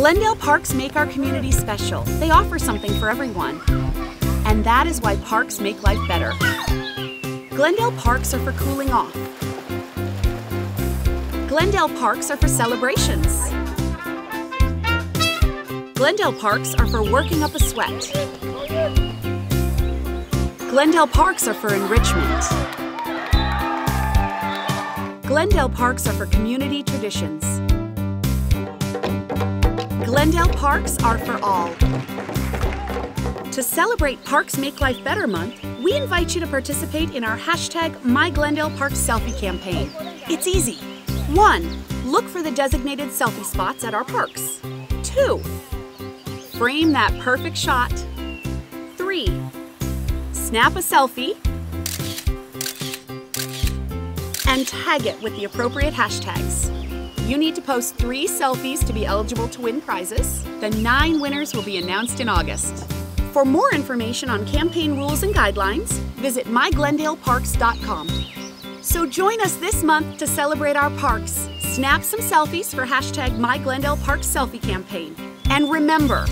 Glendale Parks make our community special. They offer something for everyone. And that is why parks make life better. Glendale Parks are for cooling off. Glendale Parks are for celebrations. Glendale Parks are for working up a sweat. Glendale Parks are for enrichment. Glendale Parks are for community traditions. Glendale Parks are for all. To celebrate Parks Make Life Better Month, we invite you to participate in our hashtag MyGlendaleParks selfie campaign. It's easy. 1. Look for the designated selfie spots at our parks. 2. Frame that perfect shot. 3. Snap a selfie and tag it with the appropriate hashtags. You need to post three selfies to be eligible to win prizes. The nine winners will be announced in August. For more information on campaign rules and guidelines, visit myglendaleparks.com. So join us this month to celebrate our parks. Snap some selfies for hashtag MyGlendaleParks selfie campaign. And remember,